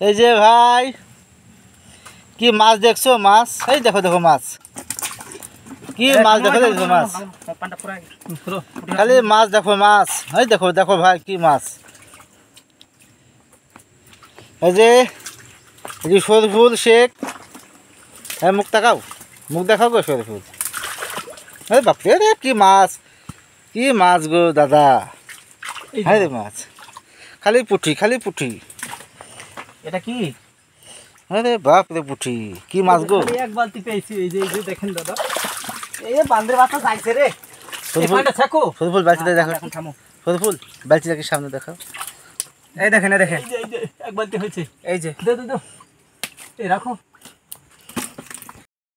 এই যে ভাই কি মাছ দেখছ মাছ? এই দেখো দেখো মাছ। কি মাছ দেখো দেখো মাছ। খালি মাছ দেখো মাছ। এই দেখো দেখো ভাই কি মাছ। এই যে এই যে শরীফুল শেখ। হ্যাঁ মুখ তাকাও। মুখ দেখাও গো শরীফুল এই বাপরে রে কি মাছ। কি মাছ গো দাদা। হ্যাঁ রে মাছ। খালি পুঠি খালি পুঠি। এটা কি? আরে বাপ রে পুঠি কি মাছ গো? এক বালতি পেয়েছি এই যে এই যে দেখেন দাদা। এই বান্দরে বাচ্চা যাইছে রে। এই থাকো শরীফুল বালতিটা দেখো এখন থামো শরীফুল বালতিটা কি সামনে দেখো এই দেখেন এই দেখেন। এই যে এই যে এক বালতি হয়েছে। এই যে। দে দে দে। এই রাখো।